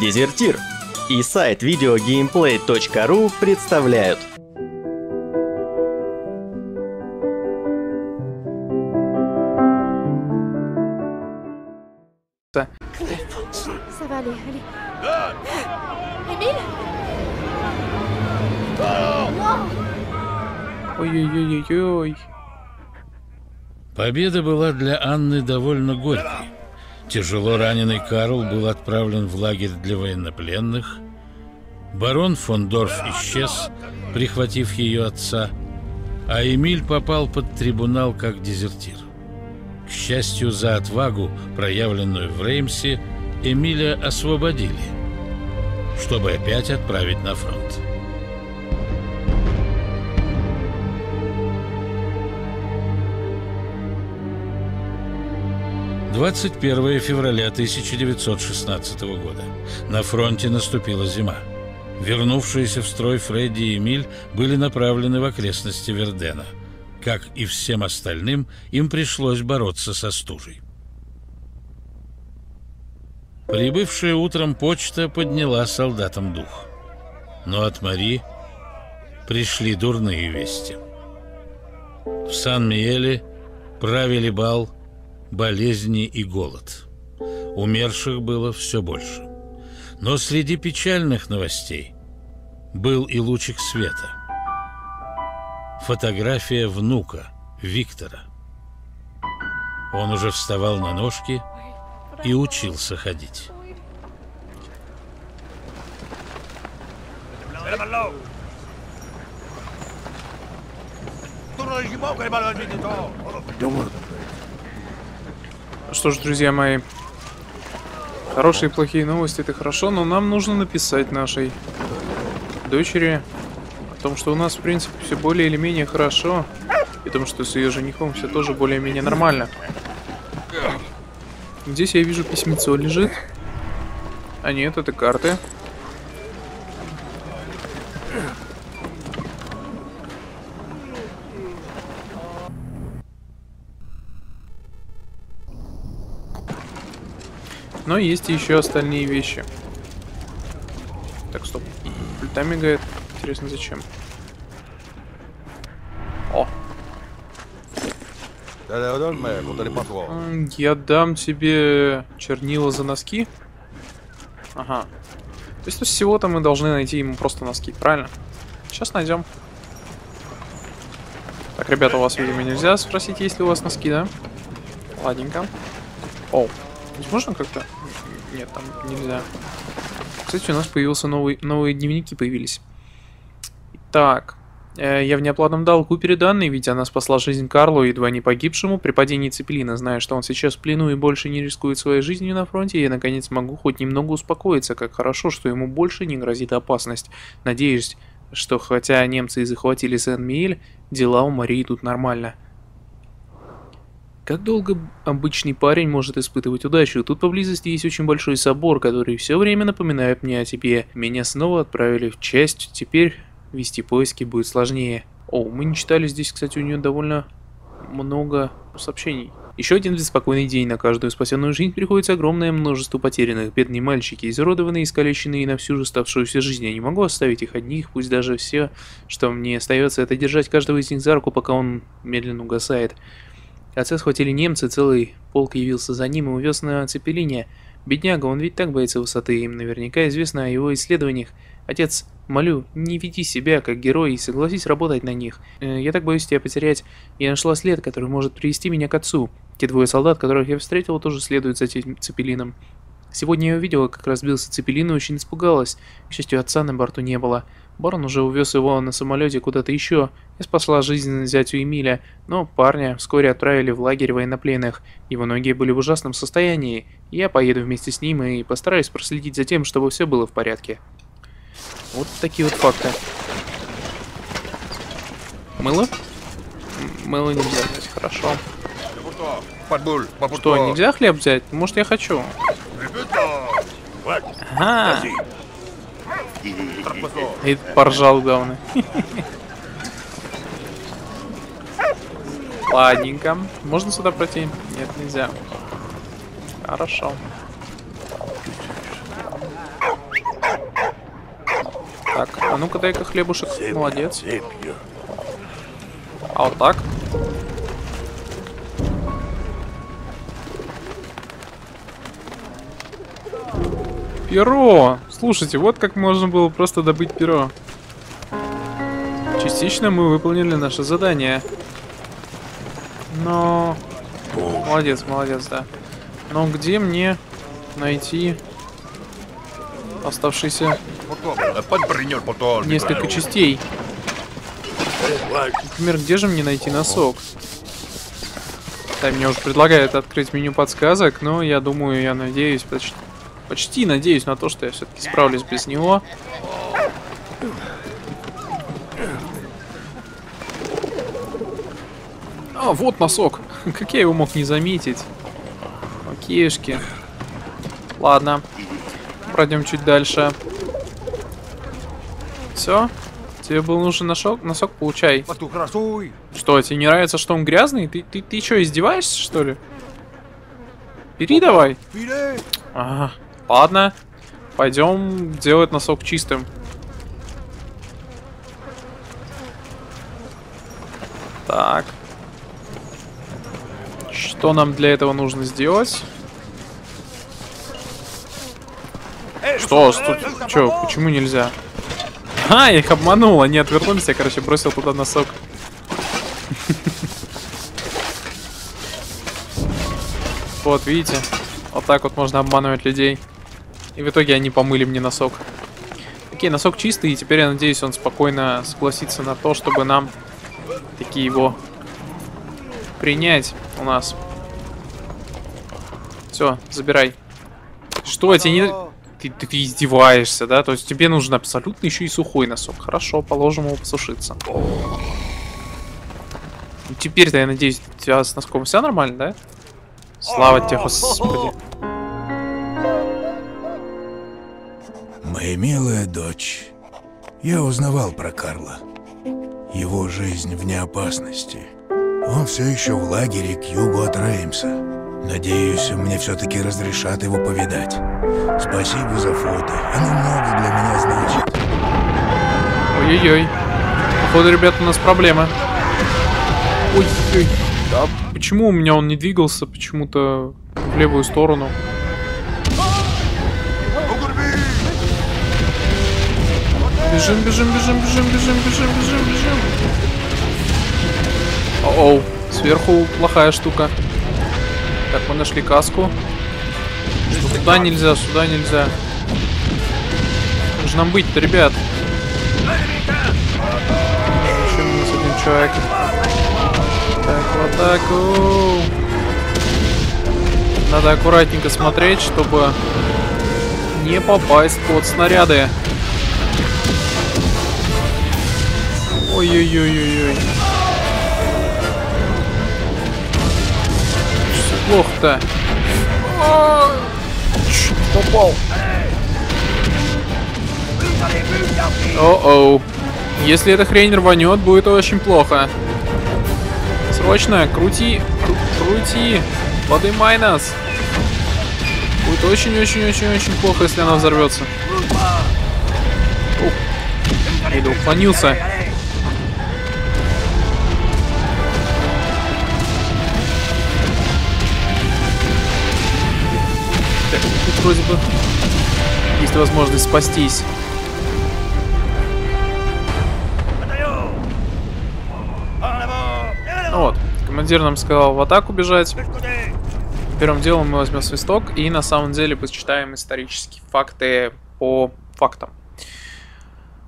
Дезертир и сайт videogameplay.ru представляют Ой-ой-ой-ой-ой. Победа была для Анны довольно горькой. Тяжело раненый Карл был отправлен в лагерь для военнопленных. Барон фон Дорф исчез, прихватив ее отца, а Эмиль попал под трибунал как дезертир. К счастью, за отвагу, проявленную в Реймсе, Эмиля освободили, чтобы опять отправить на фронт. Двадцать первое февраля 1916 года. На фронте наступила зима. Вернувшиеся в строй Фредди и Эмиль были направлены в окрестности Вердена. Как и всем остальным, им пришлось бороться со стужей. Прибывшая утром почта подняла солдатам дух. Но от Мари пришли дурные вести. В Сан-Миеле правили бал, болезни и голод. Умерших было все больше. Но среди печальных новостей был и лучик света. Фотография внука Виктора. Он уже вставал на ножки и учился ходить. Ну Что ж, друзья мои, хорошие и плохие новости это хорошо, но нам нужно написать нашей дочери о том, что у нас, в принципе, все более или менее хорошо, и о том, что с ее женихом все тоже более-менее нормально. Здесь я вижу письмецо лежит. А нет, это карты. Но есть еще остальные вещи. Так, стоп. Пульта мигает. Интересно, зачем? О, Я дам тебе чернила за носки. Ага. То есть всего-то мы должны найти ему просто носки, правильно? Сейчас найдем. Так, ребята, у вас, видимо, нельзя спросить, есть ли у вас носки, да? Ладненько. О, здесь можно как-то? Нет, там нельзя. Кстати, у нас появился новый, новые дневники появились. Так, Э, Я в неоплатном долгу перед ведь она спасла жизнь Карлу, едва не погибшему при падении Цепелина. Зная, что он сейчас в плену и больше не рискует своей жизнью на фронте, я наконец могу хоть немного успокоиться, как хорошо, что ему больше не грозит опасность. Надеюсь, что хотя немцы и захватили Сен-Миэль, дела у Марии тут нормально. Как долго обычный парень может испытывать удачу? Тут поблизости есть очень большой собор, который все время напоминает мне о тебе. Меня снова отправили в часть, теперь вести поиски будет сложнее. О, мы не читали здесь, кстати, у нее довольно много сообщений. Еще один беспокойный день. На каждую спасенную жизнь приходится огромное множество потерянных. Бедные мальчики, изуродованные, искалеченные на всю же ставшуюся жизнь. Я не могу оставить их одних, пусть даже все, что мне остается, это держать каждого из них за руку, пока он медленно угасает. Отца схватили немцы, целый полк явился за ним и увез на цепелине. Бедняга, он ведь так боится высоты, им наверняка известно о его исследованиях. Отец, молю, не веди себя как герой и согласись работать на них. Э, Я так боюсь тебя потерять. Я нашла след, который может привести меня к отцу. Те двое солдат, которых я встретила, тоже следуют за этим цепелином. Сегодня я увидела, как разбился цепелин и очень испугалась. К счастью, отца на борту не было. Барон уже увез его на самолете куда-то еще. Я спасла жизнь зятю Эмиля, но парня вскоре отправили в лагерь военнопленных. Его ноги были в ужасном состоянии. Я поеду вместе с ним и постараюсь проследить за тем, чтобы все было в порядке. Вот такие вот факты. Мыло? Мыло нельзя взять, хорошо. Что, нельзя хлеб взять? Может, я хочу? Ага. И поржал, главное. Ладненько. Можно сюда пройти? Нет, нельзя. Хорошо. Так, а ну-ка дай-ка хлебушек. Молодец. А вот так? Перо! Слушайте, вот как можно было просто добыть перо. Частично мы выполнили наше задание. Но... Молодец, молодец, да. Но где мне найти оставшиеся несколько частей? Например, где же мне найти носок? Да, мне уже предлагают открыть меню подсказок, но я думаю, я надеюсь, почти, почти надеюсь на то, что я все-таки справлюсь без него. А, вот носок. Как я его мог не заметить? Окейшки. Ладно. Пройдем чуть дальше. Все? Тебе был нужен носок? Носок получай. Что, тебе не нравится, что он грязный? Ты, ты, ты что, издеваешься, что ли? Бери давай. Ага. Ладно. Пойдем делать носок чистым. Так. Что нам для этого нужно сделать? Что? Что? Чё? Почему нельзя? А, я их обманул, они отвернулись, я, короче, бросил туда носок. Вот, видите? Вот так вот можно обманывать людей. И в итоге они помыли мне носок. Окей, носок чистый, и теперь, я надеюсь, он спокойно согласится на то, чтобы нам такие его принять у нас. Все, забирай. Что, тебе не... Ты, ты, ты издеваешься, да? То есть тебе нужен абсолютно еще и сухой носок. Хорошо, положим его посушиться. Теперь-то, я надеюсь, у тебя с носком все нормально, да? Слава тебе, Господи. Моя милая дочь, я узнавал про Карла. Его жизнь вне опасности. Он все еще в лагере к югу от Реймса. Надеюсь, мне все-таки разрешат его повидать. Спасибо за фото. Оно много для меня значит. Ой-ой-ой. Походу, ребят, у нас проблема. Ой-ой. А почему у меня он не двигался почему-то в левую сторону? Бежим, бежим, бежим, бежим, бежим, бежим, бежим, бежим. Оу, сверху плохая штука. Так, мы нашли каску. Сюда нельзя, сюда нельзя. Нам быть-то, ребят? Еще минус один человек. Так, в атаку. Надо аккуратненько смотреть, чтобы не попасть под снаряды. Ой-ой-ой-ой-ой. Плохо-то? Чуть попал. О-оу. Если эта хрень рванет, будет очень плохо. Срочно, крути, кру крути, подымай нас. Будет очень-очень-очень-очень плохо, если она взорвется. Ух. Или уклонился. Вроде бы есть возможность спастись. Вот, командир нам сказал в атаку бежать. Первым делом мы возьмем свисток и на самом деле почитаем исторические факты по фактам.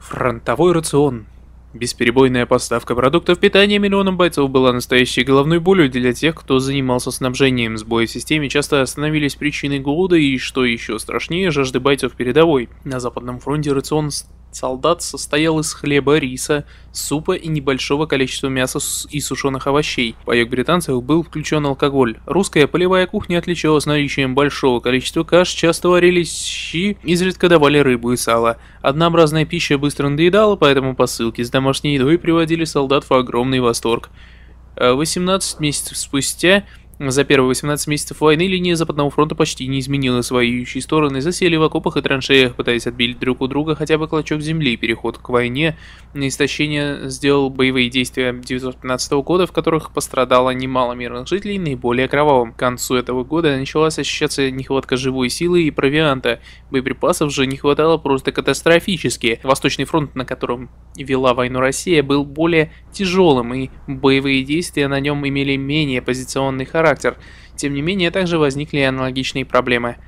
Фронтовой рацион. Бесперебойная поставка продуктов питания миллионам бойцов была настоящей головной болью для тех, кто занимался снабжением. Сбои в системе часто становились причиной голода и, что еще страшнее, жажды бойцов передовой. На Западном фронте рацион солдат состоял из хлеба, риса, супа и небольшого количества мяса и сушеных овощей. В паёк британцев был включен алкоголь. Русская полевая кухня отличалась наличием большого количества каш, часто варились щи, изредка давали рыбу и сало. Однообразная пища быстро надоедала, поэтому посылки с домашней едой приводили солдат в огромный восторг. 18 месяцев спустя За первые 18 месяцев войны линия Западного фронта почти не изменила свои воюющие стороны, засели в окопах и траншеях, пытаясь отбить друг у друга хотя бы клочок земли. Переход к войне на истощение сделал боевые действия 1915 года, в которых пострадало немало мирных жителей, наиболее кровавым. К концу этого года началась ощущаться нехватка живой силы и провианта. Боеприпасов же не хватало просто катастрофически. Восточный фронт, на котором вела войну Россия, был более тяжелым, и боевые действия на нем имели менее позиционный характер. Тем не менее, также возникли аналогичные проблемы –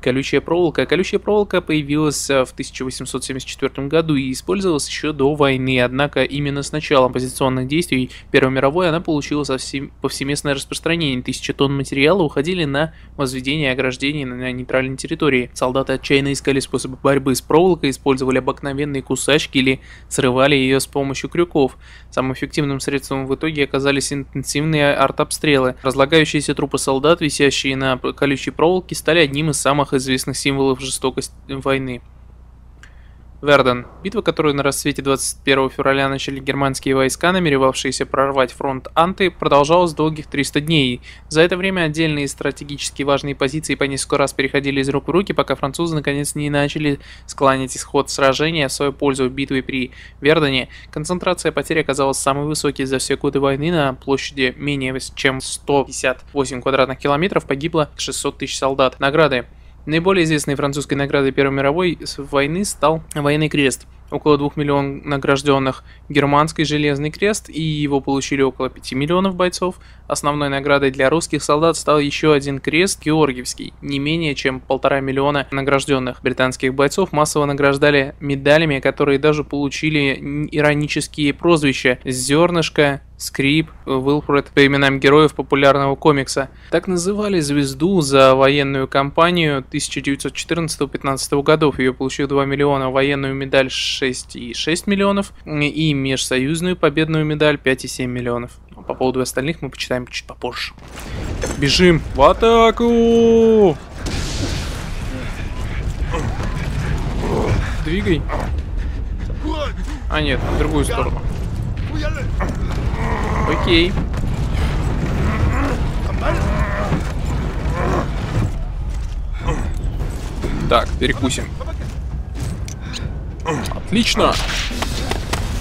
Колючая проволока. Колючая проволока появилась э, в 1874 году и использовалась еще до войны, однако именно с началом позиционных действий Первой мировой она получила совсем повсеместное распространение. Тысячи тонн материала уходили на возведение ограждений на нейтральной территории. Солдаты отчаянно искали способы борьбы с проволокой, использовали обыкновенные кусачки или срывали ее с помощью крюков. Самым эффективным средством в итоге оказались интенсивные артобстрелы. Разлагающиеся трупы солдат, висящие на колючей проволоке, стали одним из самых известных символов жестокости войны. Верден. Битва, которую на рассвете 21 февраля начали германские войска, намеревавшиеся прорвать фронт Анты, продолжалась долгих 300 дней. За это время отдельные стратегически важные позиции по несколько раз переходили из рук в руки, пока французы наконец не начали склонять исход сражения в свою пользу в битве при Вердене. Концентрация потерь оказалась самой высокой за все годы войны. На площади менее чем 158 квадратных километров погибло 600 тысяч солдат. Награды. Наиболее известной французской наградой Первой мировой войны стал военный крест. Около 2 миллионов награжденных германский железный крест, и его получили около 5 миллионов бойцов. Основной наградой для русских солдат стал еще один крест Георгиевский. Не менее чем полтора миллиона награжденных британских бойцов массово награждали медалями, которые даже получили иронические прозвища «Зернышко», Скрип, Уилфред по именам героев популярного комикса. Так называли звезду за военную кампанию 1914-15 годов. Ее получил 2 миллиона, военную медаль 6,6 миллионов и межсоюзную победную медаль 5,7 миллионов. По поводу остальных мы почитаем чуть попозже. Бежим в атаку! Двигай. А нет, в другую сторону. Окей. Так, перекусим. Отлично.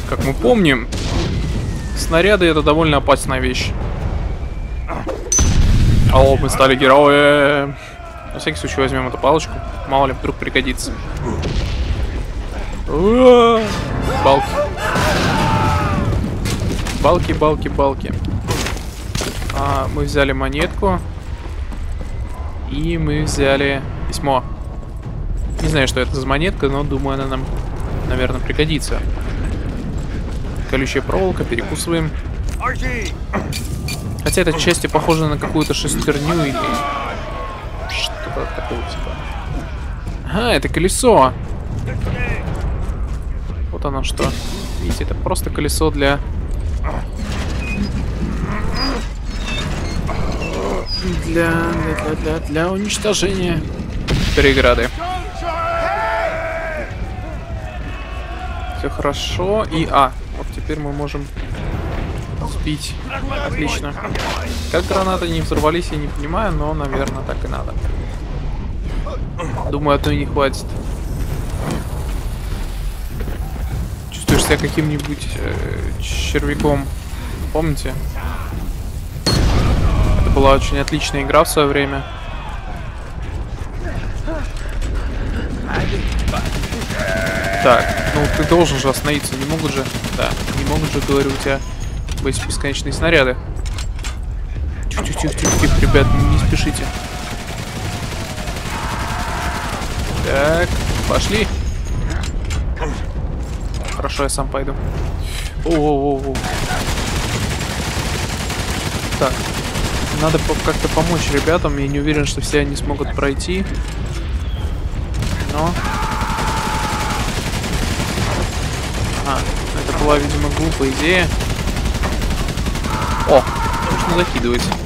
Как мы помним, снаряды это довольно опасная вещь. О, мы стали героем. На всякий случай возьмем эту палочку. Мало ли, вдруг пригодится. Балки. Балки, балки, балки. А, мы взяли монетку. И мы взяли письмо. Не знаю, что это за монетка, но думаю, она нам, наверное, пригодится. Колючая проволока, перекусываем. Хотя эта часть похожа на какую-то шестерню или что-то такого типа. Ага, это колесо. Вот оно что. Видите, это просто колесо для для, для, для, для уничтожения преграды. Все хорошо. И, а, вот теперь мы можем сбить. Отлично. Как гранаты не взорвались, я не понимаю, но, наверное, так и надо. Думаю, одной не хватит. Себя каким-нибудь э, червяком. Помните? была очень отличная игра в свое время. Так, ну ты должен же остановиться, не могут же... Да, не могут же, говорю, у тебя быть бесконечные снаряды. Тихо-тихо-тихо, ребят, не спешите. Так, пошли. Хорошо, я сам пойду. О-о-о-о. Так, надо как-то помочь ребятам. Я не уверен, что все они смогут пройти. Но... А, это была, видимо, глупая идея. О, нужно закидывать.